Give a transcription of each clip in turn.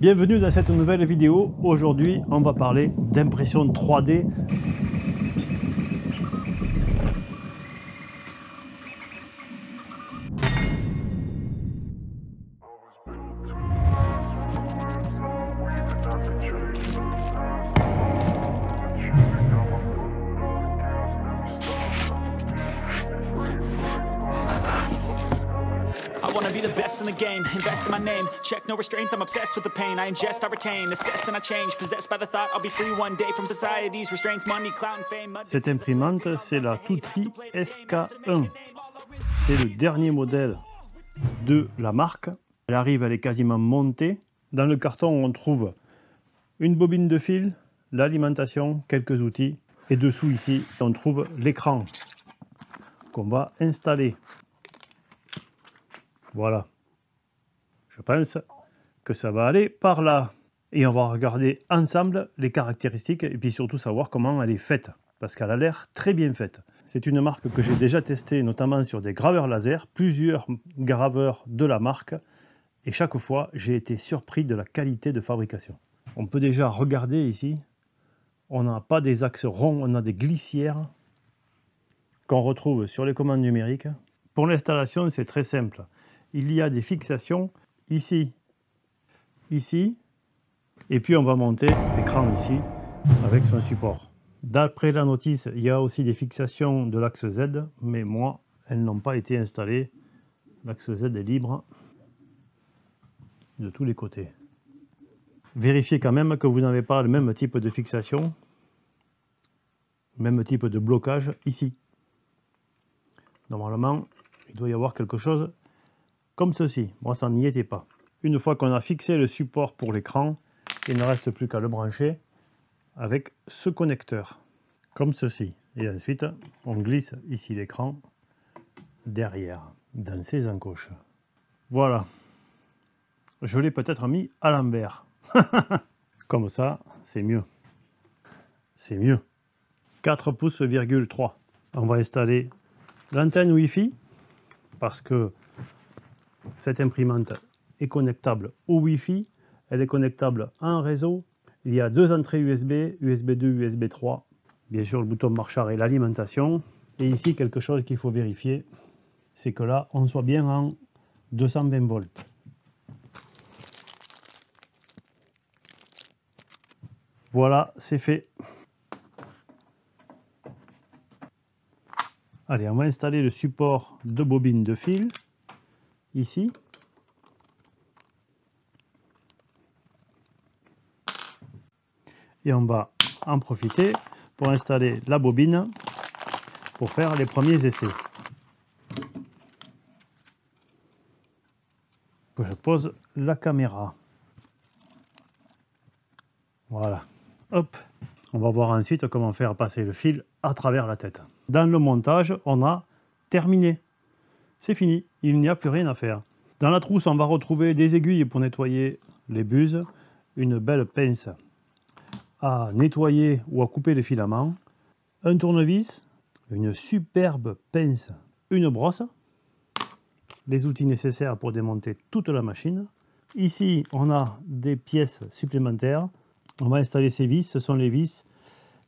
Bienvenue dans cette nouvelle vidéo. Aujourd'hui, on va parler d'impression 3D. Check no restraints, I'm obsessed with the pain. I ingest, I retain, assess and I change. Possessed by the thought I'll be free one day from society's restraints, money, clout and fame. Cette imprimante, c'est la Tutri SK1. C'est le dernier modèle de la marque. Elle arrive, elle est quasiment montée. Dans le carton, on trouve une bobine de fil, l'alimentation, quelques outils. Et dessous ici, on trouve l'écran qu'on va installer. Voilà. Je pense que ça va aller par là. Et on va regarder ensemble les caractéristiques et puis surtout savoir comment elle est faite. Parce qu'elle a l'air très bien faite. C'est une marque que j'ai déjà testée notamment sur des graveurs laser, plusieurs graveurs de la marque. Et chaque fois, j'ai été surpris de la qualité de fabrication. On peut déjà regarder ici. On n'a pas des axes ronds, on a des glissières qu'on retrouve sur les commandes numériques. Pour l'installation, c'est très simple il y a des fixations ici, ici, et puis on va monter l'écran ici avec son support. D'après la notice, il y a aussi des fixations de l'axe Z, mais moi, elles n'ont pas été installées. L'axe Z est libre de tous les côtés. Vérifiez quand même que vous n'avez pas le même type de fixation, même type de blocage ici. Normalement, il doit y avoir quelque chose comme ceci. Moi, ça n'y était pas. Une fois qu'on a fixé le support pour l'écran, il ne reste plus qu'à le brancher avec ce connecteur, comme ceci. Et ensuite, on glisse ici l'écran derrière, dans ses encoches. Voilà. Je l'ai peut-être mis à l'envers. comme ça, c'est mieux. C'est mieux. 4 pouces, 3. On va installer l'antenne Wi-Fi parce que cette imprimante est connectable au Wi-Fi, elle est connectable à un réseau. Il y a deux entrées USB, USB 2, USB 3. Bien sûr, le bouton marche arrêt, l'alimentation. Et ici, quelque chose qu'il faut vérifier, c'est que là, on soit bien en 220 volts. Voilà, c'est fait. Allez, on va installer le support de bobine de fil ici. Et on va en profiter pour installer la bobine pour faire les premiers essais. Que je pose la caméra. Voilà. Hop. On va voir ensuite comment faire passer le fil à travers la tête. Dans le montage, on a terminé c'est fini, il n'y a plus rien à faire. Dans la trousse, on va retrouver des aiguilles pour nettoyer les buses, une belle pince à nettoyer ou à couper les filaments, un tournevis, une superbe pince, une brosse, les outils nécessaires pour démonter toute la machine. Ici, on a des pièces supplémentaires. On va installer ces vis. Ce sont les vis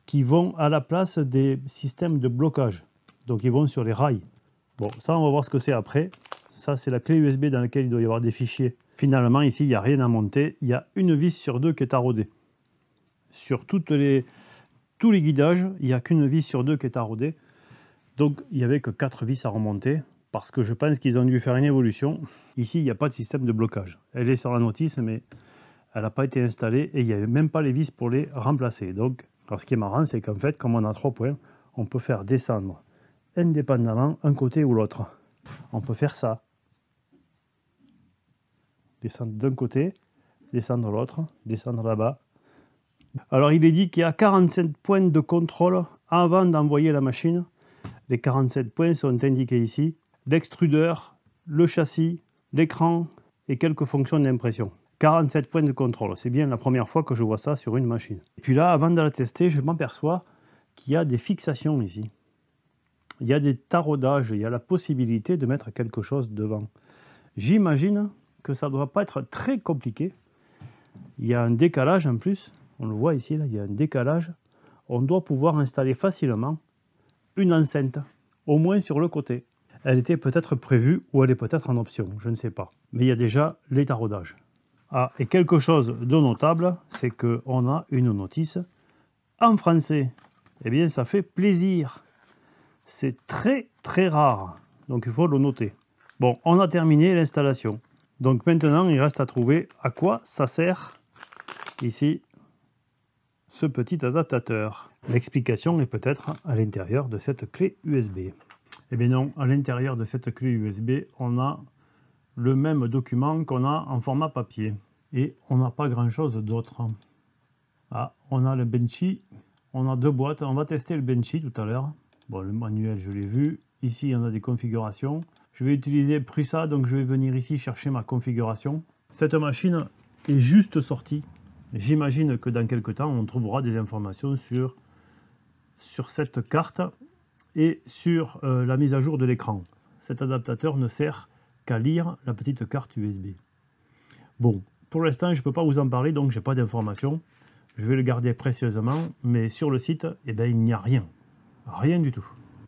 qui vont à la place des systèmes de blocage. Donc, ils vont sur les rails. Bon, ça, on va voir ce que c'est après. Ça, c'est la clé USB dans laquelle il doit y avoir des fichiers. Finalement, ici, il n'y a rien à monter. Il y a une vis sur deux qui est rodée. Sur toutes les, tous les guidages, il n'y a qu'une vis sur deux qui est rodée. Donc, il n'y avait que quatre vis à remonter parce que je pense qu'ils ont dû faire une évolution. Ici, il n'y a pas de système de blocage. Elle est sur la notice, mais elle n'a pas été installée et il n'y avait même pas les vis pour les remplacer. Donc, alors ce qui est marrant, c'est qu'en fait, comme on a trois points, on peut faire descendre indépendamment un côté ou l'autre. On peut faire ça. Descendre d'un côté, descendre l'autre, descendre là-bas. Alors il est dit qu'il y a 47 points de contrôle avant d'envoyer la machine. Les 47 points sont indiqués ici. L'extrudeur, le châssis, l'écran et quelques fonctions d'impression. 47 points de contrôle. C'est bien la première fois que je vois ça sur une machine. Et puis là, avant de la tester, je m'aperçois qu'il y a des fixations ici il y a des taraudages, il y a la possibilité de mettre quelque chose devant. J'imagine que ça ne doit pas être très compliqué il y a un décalage en plus. On le voit ici, là, il y a un décalage. On doit pouvoir installer facilement une enceinte, au moins sur le côté. Elle était peut-être prévue ou elle est peut-être en option, je ne sais pas. Mais il y a déjà les taraudages. Ah, et quelque chose de notable, c'est qu'on a une notice en français. Eh bien, ça fait plaisir. C'est très très rare, donc il faut le noter. Bon, on a terminé l'installation. Donc maintenant, il reste à trouver à quoi ça sert ici ce petit adaptateur. L'explication est peut-être à l'intérieur de cette clé USB. Eh bien non, à l'intérieur de cette clé USB, on a le même document qu'on a en format papier. Et on n'a pas grand chose d'autre. Ah, on a le Benchy, on a deux boîtes. On va tester le Benchy tout à l'heure. Bon, le manuel, je l'ai vu. Ici, on a des configurations. Je vais utiliser Prusa, donc je vais venir ici chercher ma configuration. Cette machine est juste sortie. J'imagine que dans quelques temps, on trouvera des informations sur, sur cette carte et sur euh, la mise à jour de l'écran. Cet adaptateur ne sert qu'à lire la petite carte USB. Bon, pour l'instant, je ne peux pas vous en parler, donc je n'ai pas d'informations. Je vais le garder précieusement, mais sur le site, eh ben, il n'y a rien. Rien du tout.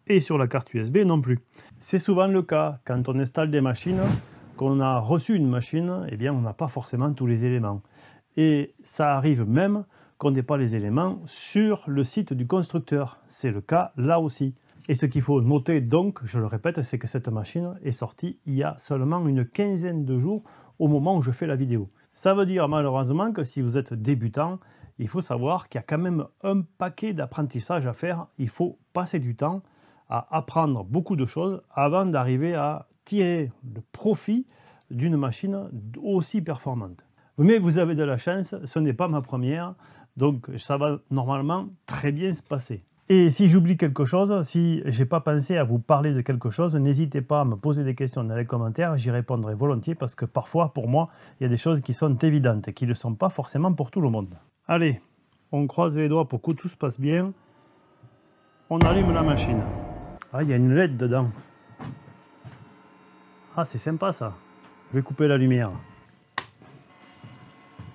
Et sur la carte USB non plus. C'est souvent le cas quand on installe des machines, qu'on a reçu une machine, eh bien on n'a pas forcément tous les éléments. Et ça arrive même qu'on n'ait pas les éléments sur le site du constructeur. C'est le cas là aussi. Et ce qu'il faut noter donc, je le répète, c'est que cette machine est sortie il y a seulement une quinzaine de jours au moment où je fais la vidéo. Ça veut dire malheureusement que si vous êtes débutant, il faut savoir qu'il y a quand même un paquet d'apprentissage à faire. Il faut passer du temps à apprendre beaucoup de choses avant d'arriver à tirer le profit d'une machine aussi performante. Mais vous avez de la chance, ce n'est pas ma première, donc ça va normalement très bien se passer. Et si j'oublie quelque chose, si j'ai pas pensé à vous parler de quelque chose, n'hésitez pas à me poser des questions dans les commentaires, j'y répondrai volontiers parce que parfois, pour moi, il y a des choses qui sont évidentes et qui ne sont pas forcément pour tout le monde. Allez, on croise les doigts pour que tout se passe bien. On allume la machine. Ah, il y a une LED dedans. Ah, c'est sympa ça. Je vais couper la lumière.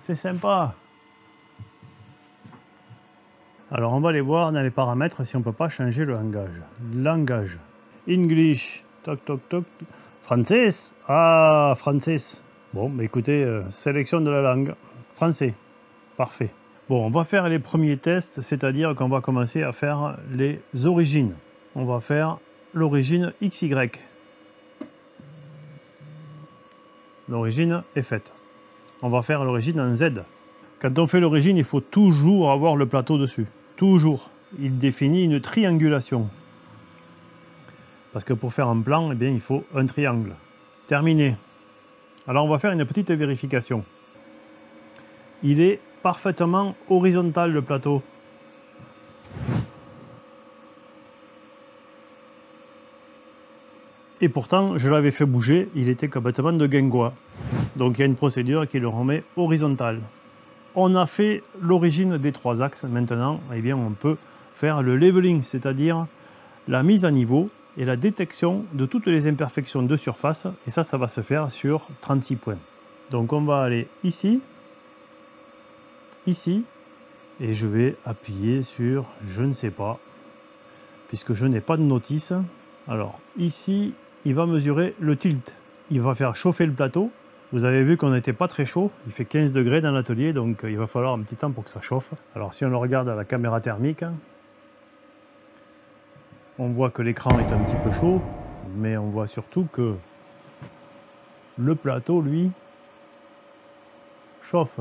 C'est sympa. Alors on va aller voir dans les paramètres si on peut pas changer le langage. Langage. English. Toc toc toc. Français. Ah, français. Bon, bah écoutez, euh, sélection de la langue. Français. Parfait. Bon, on va faire les premiers tests, c'est-à-dire qu'on va commencer à faire les origines. On va faire l'origine XY. L'origine est faite. On va faire l'origine en Z. Quand on fait l'origine, il faut toujours avoir le plateau dessus. Toujours. Il définit une triangulation. Parce que pour faire un plan, eh bien, il faut un triangle. Terminé. Alors on va faire une petite vérification. Il est parfaitement horizontal le plateau. Et pourtant, je l'avais fait bouger, il était complètement de guingois. Donc il y a une procédure qui le remet horizontal on a fait l'origine des trois axes. Maintenant, eh bien, on peut faire le leveling, c'est-à-dire la mise à niveau et la détection de toutes les imperfections de surface. Et ça, ça va se faire sur 36 points. Donc on va aller ici, ici, et je vais appuyer sur je ne sais pas, puisque je n'ai pas de notice. Alors ici, il va mesurer le tilt. Il va faire chauffer le plateau vous avez vu qu'on n'était pas très chaud, il fait 15 degrés dans l'atelier, donc euh, il va falloir un petit temps pour que ça chauffe. Alors si on le regarde à la caméra thermique, on voit que l'écran est un petit peu chaud, mais on voit surtout que le plateau, lui, chauffe.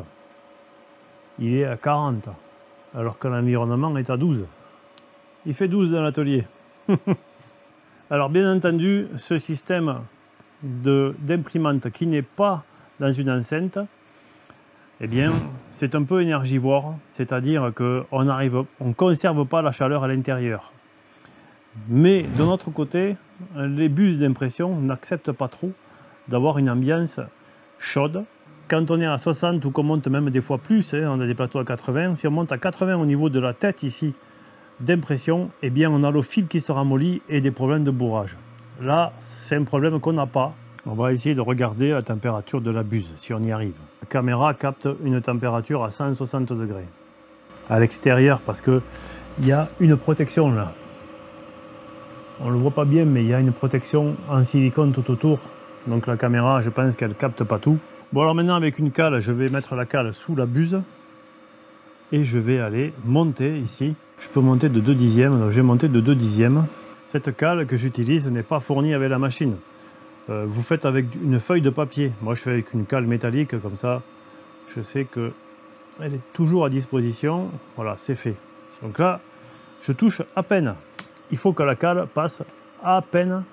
Il est à 40, alors que l'environnement est à 12. Il fait 12 dans l'atelier. alors bien entendu, ce système d'imprimante qui n'est pas dans une enceinte, eh bien, c'est un peu énergivore, c'est-à-dire qu'on arrive, on conserve pas la chaleur à l'intérieur. Mais de notre côté, les bus d'impression n'acceptent pas trop d'avoir une ambiance chaude. Quand on est à 60 ou qu'on monte même des fois plus, hein, on a des plateaux à 80, si on monte à 80 au niveau de la tête ici d'impression, eh bien on a le fil qui se ramollit et des problèmes de bourrage. Là, c'est un problème qu'on n'a pas On va essayer de regarder la température de la buse, si on y arrive. La caméra capte une température à 160 degrés. À l'extérieur, parce que il y a une protection là. On ne le voit pas bien, mais il y a une protection en silicone tout autour. Donc la caméra, je pense qu'elle capte pas tout. Bon alors maintenant avec une cale, je vais mettre la cale sous la buse et je vais aller monter ici. Je peux monter de 2 dixièmes, donc je vais monter de 2 dixièmes. Cette cale que j'utilise n'est pas fournie avec la machine. Euh, vous faites avec une feuille de papier. Moi je fais avec une cale métallique comme ça. Je sais que elle est toujours à disposition. Voilà, c'est fait. Donc là, je touche à peine. Il faut que la cale passe à peine,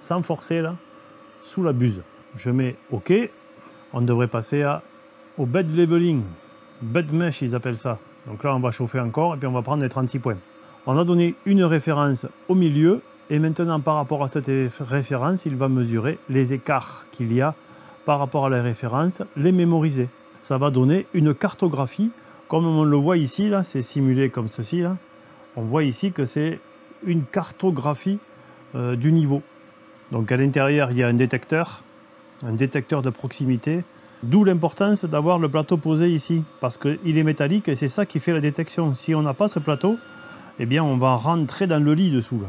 sans forcer là, sous la buse. Je mets OK. On devrait passer au bed leveling. Bed mesh, ils appellent ça. Donc là, on va chauffer encore et puis on va prendre les 36 points. On a donné une référence au milieu et maintenant, par rapport à cette référence, il va mesurer les écarts qu'il y a par rapport à la référence, les mémoriser. Ça va donner une cartographie, comme on le voit ici, là, c'est simulé comme ceci. Là. On voit ici que c'est une cartographie euh, du niveau. Donc à l'intérieur, il y a un détecteur, un détecteur de proximité, d'où l'importance d'avoir le plateau posé ici, parce qu'il est métallique et c'est ça qui fait la détection. Si on n'a pas ce plateau, eh bien on va rentrer dans le lit dessous.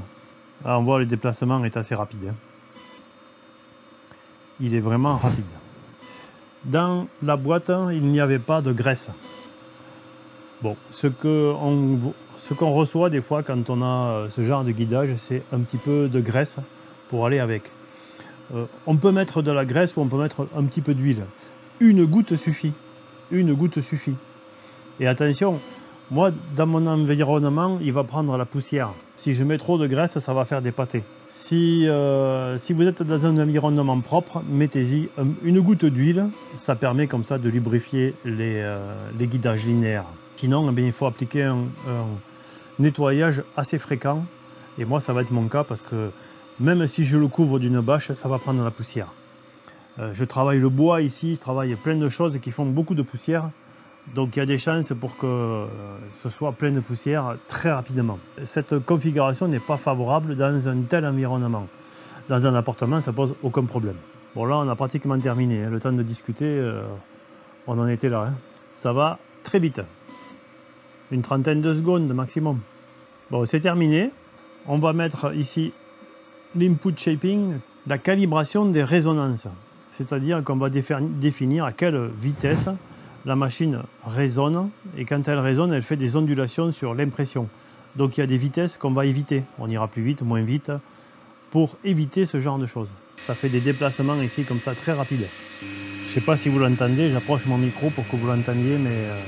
On voit le déplacement est assez rapide. Hein. Il est vraiment rapide. Dans la boîte, il n'y avait pas de graisse. Bon, ce qu'on ce qu'on reçoit des fois quand on a euh, ce genre de guidage, c'est un petit peu de graisse pour aller avec. Euh, on peut mettre de la graisse ou on peut mettre un petit peu d'huile. Une goutte suffit. Une goutte suffit. Et attention, moi, dans mon environnement, il va prendre la poussière. Si je mets trop de graisse, ça va faire des pâtés. Si, euh, si vous êtes dans un environnement propre, mettez-y une goutte d'huile. Ça permet comme ça de lubrifier les, les guidages linéaires. Sinon, eh il faut appliquer un, nettoyage assez fréquent. Et moi, ça va être mon cas parce que même si je le couvre d'une bâche, ça va prendre la poussière. Euh, je travaille le bois ici, je travaille plein de choses qui font beaucoup de poussière. Donc il y a des chances pour que euh, ce soit plein de poussière très rapidement. Cette configuration n'est pas favorable dans un tel environnement. Dans un appartement, ça pose aucun problème. Bon là, on a pratiquement terminé. Hein. Le temps de discuter, euh, on en était là. Hein. Ça va très vite une trentaine de secondes maximum. Bon, c'est terminé. On va mettre ici l'input shaping, la calibration des résonances. C'est-à-dire qu'on va définir à quelle vitesse la machine résonne. Et quand elle résonne, elle fait des ondulations sur l'impression. Donc il y a des vitesses qu'on va éviter. On ira plus vite, moins vite, pour éviter ce genre de choses. Ça fait des déplacements ici comme ça très rapides. Je ne sais pas si vous l'entendez, j'approche mon micro pour que vous l'entendiez, mais... Euh,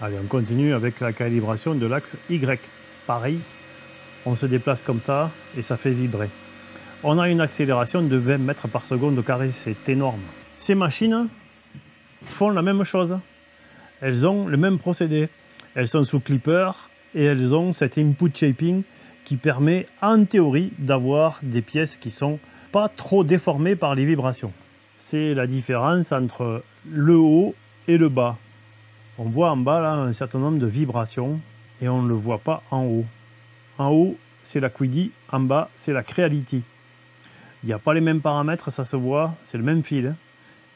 Allez, on continue avec la calibration de l'axe Y. Pareil, on se déplace comme ça et ça fait vibrer. On a une accélération de 20 mètres par seconde au carré, c'est énorme. Ces machines font la même chose. Elles ont le même procédé. Elles sont sous clipper et elles ont cet input shaping qui permet en théorie d'avoir des pièces qui sont pas trop déformées par les vibrations. C'est la différence entre le haut et le bas. On voit en bas là un certain nombre de vibrations et on ne le voit pas en haut. En haut, c'est la Quiddy, en bas, c'est la Creality. Il n'y a pas les mêmes paramètres, ça se voit, c'est le même fil. Hein.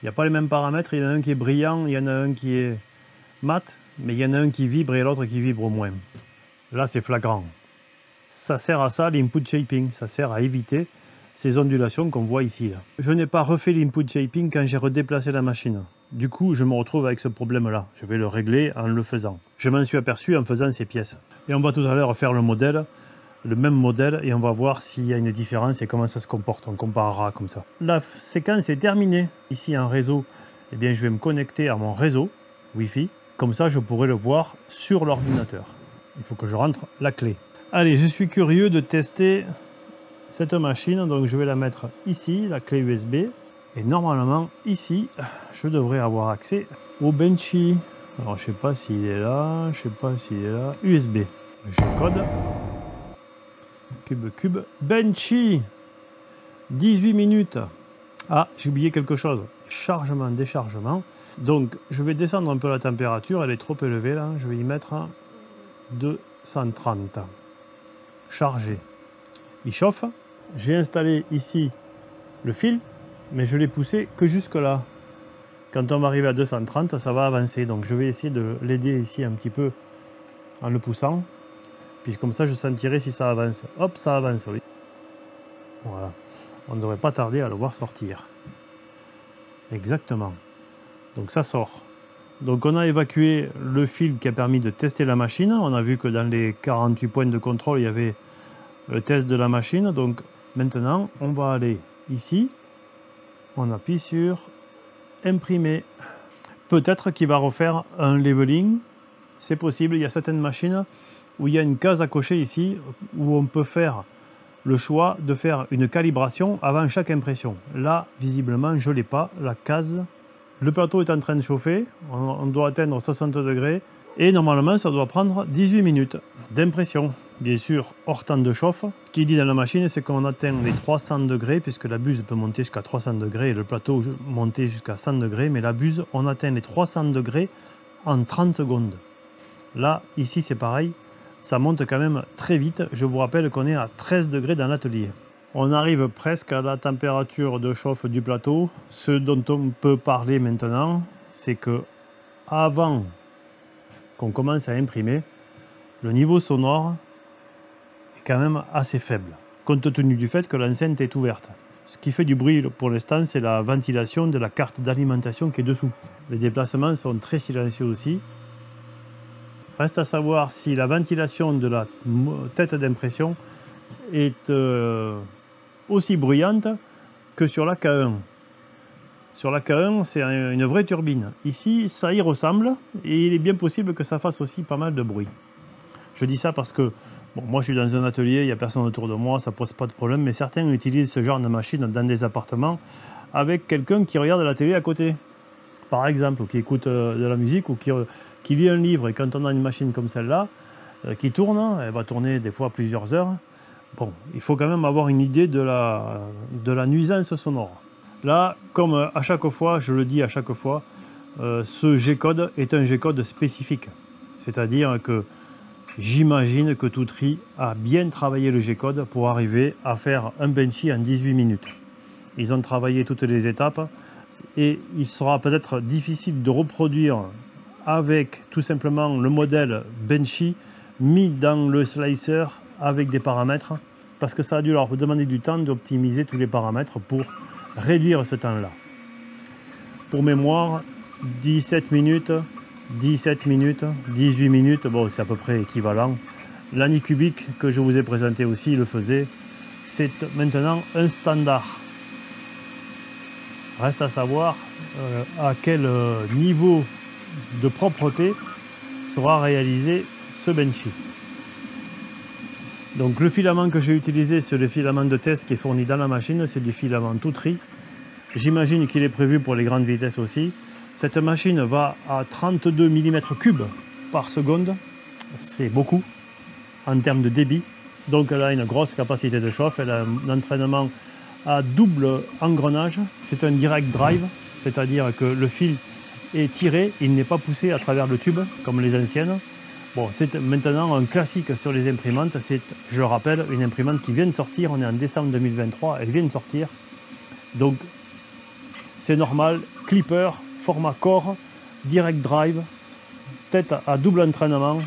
Il n'y a pas les mêmes paramètres, il y en a un qui est brillant, il y en a un qui est mat, mais il y en a un qui vibre et l'autre qui vibre moins. Là, c'est flagrant. Ça sert à ça, l'input shaping, ça sert à éviter ces ondulations qu'on voit ici. Je n'ai pas refait l'input shaping quand j'ai redéplacé la machine. Du coup, je me retrouve avec ce problème-là. Je vais le régler en le faisant. Je m'en suis aperçu en faisant ces pièces. Et on va tout à l'heure faire le modèle, le même modèle, et on va voir s'il y a une différence et comment ça se comporte. On comparera comme ça. La séquence est terminée. Ici, en réseau, eh bien, je vais me connecter à mon réseau Wi-Fi. Comme ça, je pourrai le voir sur l'ordinateur. Il faut que je rentre la clé. Allez, je suis curieux de tester cette machine. Donc, je vais la mettre ici, la clé USB. Et normalement, ici, je devrais avoir accès au Benchy. Alors, je sais pas s'il est là, je sais pas s'il est là. USB. Je code. Cube, cube. Benchy 18 minutes. Ah, j'ai oublié quelque chose. Chargement, déchargement. Donc, je vais descendre un peu la température. Elle est trop élevée là. Je vais y mettre 230. Chargé. Il chauffe. j'ai installé ici le fil, mais je l'ai poussé que jusque là. Quand on va arriver à 230, ça va avancer. Donc je vais essayer de l'aider ici un petit peu en le poussant. Puis comme ça, je sentirai si ça avance. Hop, ça avance. Voilà. On ne devrait pas tarder à le voir sortir. Exactement. Donc ça sort. Donc on a évacué le fil qui a permis de tester la machine. On a vu que dans les 48 points de contrôle, il y avait le test de la machine. Donc maintenant, on va aller ici. On appuie sur imprimer. Peut-être qu'il va refaire un leveling. C'est possible. Il y a certaines machines où il y a une case à cocher ici où on peut faire le choix de faire une calibration avant chaque impression. Là, visiblement, je ne l'ai pas, la case. Le plateau est en train de chauffer, on, doit atteindre 60 degrés et normalement ça doit prendre 18 minutes d'impression. Bien sûr, hors temps de chauffe. Ce qui dit dans la machine, c'est qu'on atteint les 300 degrés puisque la buse peut monter jusqu'à 300 degrés et le plateau monter jusqu'à 100 degrés. Mais la buse, on atteint les 300 degrés en 30 secondes. Là, ici, c'est pareil ça monte quand même très vite. Je vous rappelle qu'on est à 13 degrés dans l'atelier. On arrive presque à la température de chauffe du plateau. Ce dont on peut parler maintenant, c'est que avant qu'on commence à imprimer, le niveau sonore est quand même assez faible, compte tenu du fait que l'enceinte est ouverte. Ce qui fait du bruit pour l'instant, c'est la ventilation de la carte d'alimentation qui est dessous. Les déplacements sont très silencieux aussi. Reste à savoir si la ventilation de la tête d'impression est euh, aussi bruyante que sur la K1. Sur la K1, c'est une vraie turbine. Ici, ça y ressemble et il est bien possible que ça fasse aussi pas mal de bruit. Je dis ça parce que moi, je suis dans un atelier, il n'y a personne autour de moi, ça pose pas de problème, mais certains utilisent ce genre de machine dans des appartements avec quelqu'un qui regarde la télé à côté, par exemple, ou qui écoute euh, de la musique ou qui qui lit un livre, et quand on a une machine comme celle-là, euh, qui tourne, elle va tourner des fois plusieurs heures, bon, il faut quand même avoir une idée de la nuisance sonore. Là, comme à chaque fois, je le dis à chaque fois, euh, ce G-code est un G-code spécifique. C'est-à-dire que j'imagine que Toutri a bien travaillé le G-code pour arriver à faire un benchy en 18 minutes. Ils ont travaillé toutes les étapes et il sera peut-être difficile de reproduire avec tout simplement le modèle Benchy mis dans le slicer avec des paramètres parce que ça a dû leur demander du temps d'optimiser tous les paramètres pour réduire ce temps-là. Pour mémoire, 17 minutes, 17 minutes, 18 minutes, bon c'est à peu près équivalent. L'Anicubic que je vous ai présenté aussi le faisait. C'est maintenant un standard. Reste à savoir euh, à quel euh, niveau de propreté sera réalisé ce benchy. Donc le filament que j'ai utilisé, c'est le filament de test qui est fourni dans la machine, c'est du filament tout tri. J'imagine qu'il est prévu pour les grandes vitesses aussi. Cette machine va à 32 mm3 par seconde, c'est beaucoup en termes de débit. Donc elle a une grosse capacité de chauffe, elle a un entraînement à double engrenage, c'est un direct drive, c'est-à-dire que le fil est tiré, il n'est pas poussé à travers le tube comme les anciennes. Bon, c'est maintenant un classique sur les imprimantes. C'est, je le rappelle, une imprimante qui vient de sortir. On est en décembre 2023, elle vient de sortir. Donc, c'est normal. Clipper, format core, direct drive, tête à double entraînement,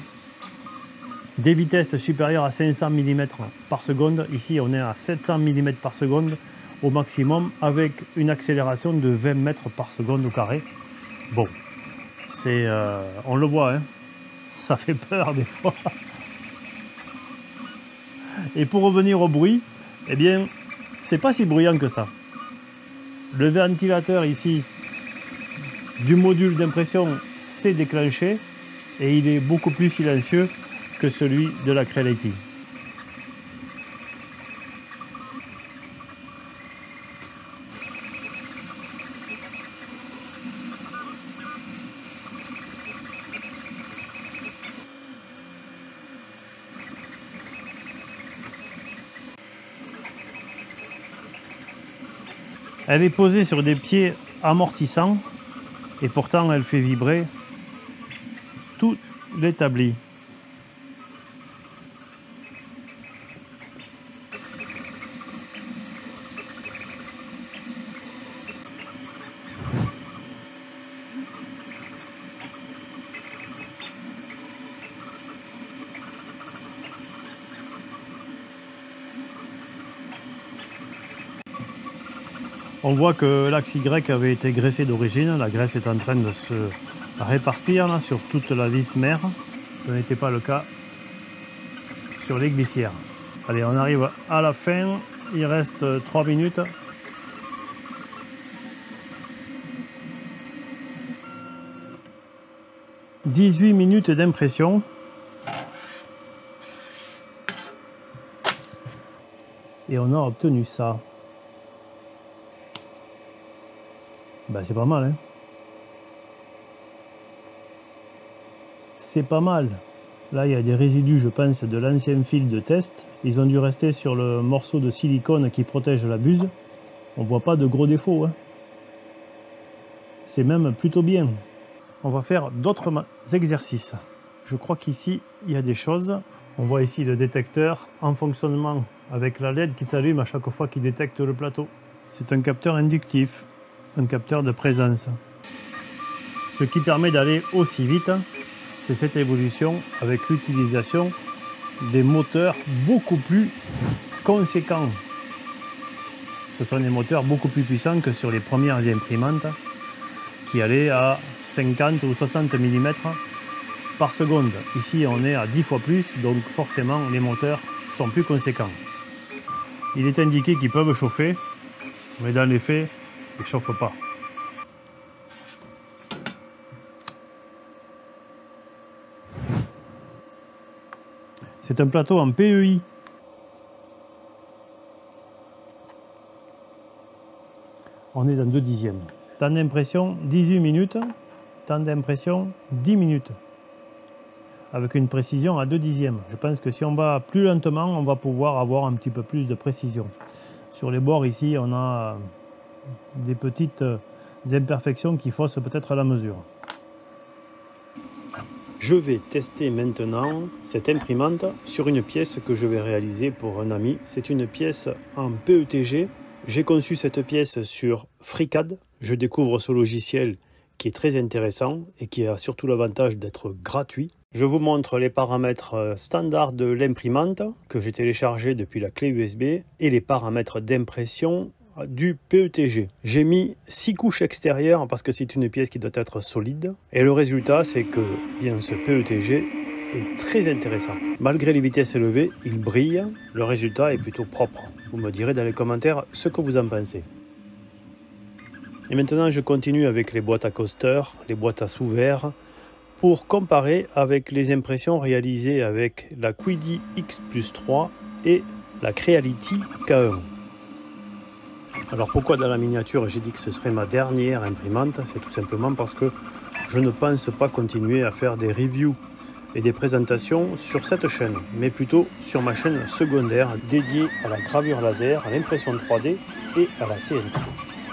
des vitesses supérieures à 500 mm par seconde. Ici, on est à 700 mm par seconde au maximum avec une accélération de 20 mètres par seconde au carré. Bon, c'est, euh, on le voit, hein, ça fait peur des fois. Et pour revenir au bruit, eh bien, c'est pas si bruyant que ça. Le ventilateur ici du module d'impression s'est déclenché et il est beaucoup plus silencieux que celui de la Creality. Elle est posée sur des pieds amortissants et pourtant elle fait vibrer tout l'établi. On voit que l'axe Y avait été graissé d'origine. La graisse est en train de se répartir sur toute la vis mère. Ce n'était pas le cas sur les glissières. Allez, on arrive à la fin. Il reste 3 minutes. « 18 minutes d'impression. Et on a obtenu ça. Ben, c'est pas mal, hein C'est pas mal. Là, il y a des résidus, je pense, de l'ancien fil de test. Ils ont dû rester sur le morceau de silicone qui protège la buse. On voit pas de gros défauts. Hein. C'est même plutôt bien. On va faire d'autres exercices. Je crois qu'ici, il y a des choses. On voit ici le détecteur en fonctionnement avec la LED qui s'allume à chaque fois qu'il détecte le plateau. C'est un capteur inductif, un capteur de présence. Ce qui permet d'aller aussi vite c'est cette évolution avec l'utilisation des moteurs beaucoup plus conséquents. Ce sont des moteurs beaucoup plus puissants que sur les premières imprimantes qui allaient à 50 ou 60 mm par seconde. Ici, on est à 10 fois plus, donc forcément, les moteurs sont plus conséquents. Il est indiqué qu'ils peuvent chauffer, mais dans les faits, ils ne chauffent pas. C'est un plateau en PEI. On est dans 2 dixièmes. Temps d'impression 18 minutes, temps d'impression 10 minutes. Avec une précision à 2 dixièmes. Je pense que si on va plus lentement, on va pouvoir avoir un petit peu plus de précision. Sur les bords ici, on a des petites imperfections qui faussent peut-être la mesure. Je vais tester maintenant cette imprimante sur une pièce que je vais réaliser pour un ami. C'est une pièce en PETG. J'ai conçu cette pièce sur FreeCAD. Je découvre ce logiciel qui est très intéressant et qui a surtout l'avantage d'être gratuit. Je vous montre les paramètres standards de l'imprimante que j'ai téléchargé depuis la clé USB et les paramètres d'impression du PETG. J'ai mis 6 couches extérieures parce que c'est une pièce qui doit être solide. Et le résultat, c'est que bien ce PETG est très intéressant. Malgré les vitesses élevées, il brille. Le résultat est plutôt propre. Vous me direz dans les commentaires ce que vous en pensez. Et maintenant, je continue avec les boîtes à coaster, les boîtes à sous-verre, pour comparer avec les impressions réalisées avec la Quidi X Plus 3 et la Creality K1. Alors pourquoi dans la miniature j'ai dit que ce serait ma dernière imprimante? C'est tout simplement parce que je ne pense pas continuer à faire des reviews et des présentations sur cette chaîne, mais plutôt sur ma chaîne secondaire dédiée à la gravure laser, à l'impression 3D et à la CNC.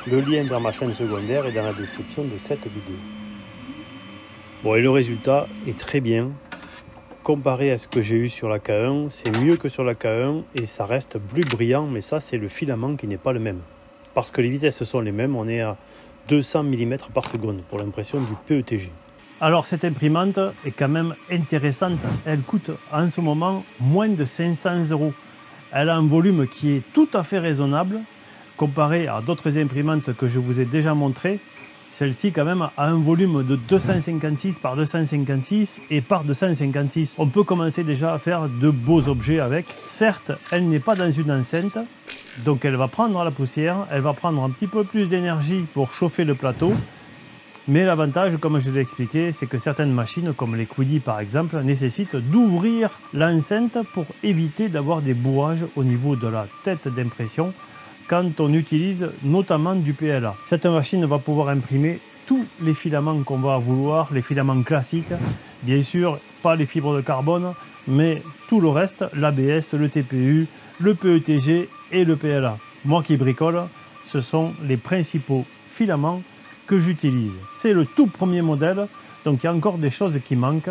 Le lien vers ma chaîne secondaire est dans la description de cette vidéo. Bon, et le résultat est très bien. Comparé à ce que j'ai eu sur la K1, c'est mieux que sur la K1 et ça reste plus brillant, mais ça c'est le filament qui n'est pas le même parce que les vitesses sont les mêmes, on est à 200 mm par seconde pour l'impression du PETG. Alors cette imprimante est quand même intéressante, elle coûte en ce moment moins de 500 euros. Elle a un volume qui est tout à fait raisonnable comparé à d'autres imprimantes que je vous ai déjà montrées celle-ci, quand même, a un volume de 256 par 256 et par 256. On peut commencer déjà à faire de beaux objets avec. Certes, elle n'est pas dans une enceinte, donc elle va prendre la poussière, elle va prendre un petit peu plus d'énergie pour chauffer le plateau. Mais l'avantage, comme je l'ai expliqué, c'est que certaines machines, comme les Quidi par exemple, nécessitent d'ouvrir l'enceinte pour éviter d'avoir des bourrages au niveau de la tête d'impression quand on utilise notamment du PLA. Cette machine va pouvoir imprimer tous les filaments qu'on va vouloir, les filaments classiques, bien sûr pas les fibres de carbone, mais tout le reste, l'ABS, le TPU, le PETG et le PLA. Moi qui bricole, ce sont les principaux filaments que j'utilise. C'est le tout premier modèle, donc il y a encore des choses qui manquent.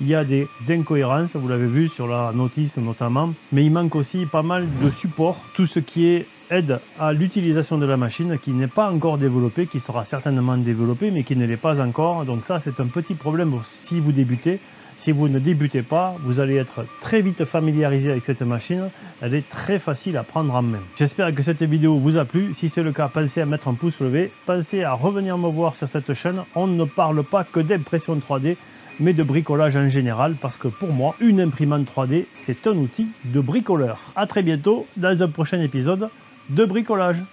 Il y a des incohérences, vous l'avez vu sur la notice notamment, mais il manque aussi pas mal de support, tout ce qui est aide à l'utilisation de la machine qui n'est pas encore développée, qui sera certainement développée, mais qui ne l'est pas encore. Donc ça, c'est un petit problème si vous débutez. Si vous ne débutez pas, vous allez être très vite familiarisé avec cette machine. Elle est très facile à prendre en main. J'espère que cette vidéo vous a plu. Si c'est le cas, pensez à mettre un pouce levé. Pensez à revenir me voir sur cette chaîne. On ne parle pas que d'impression 3D, mais de bricolage en général, parce que pour moi, une imprimante 3D, c'est un outil de bricoleur. A très bientôt dans un prochain épisode de bricolage.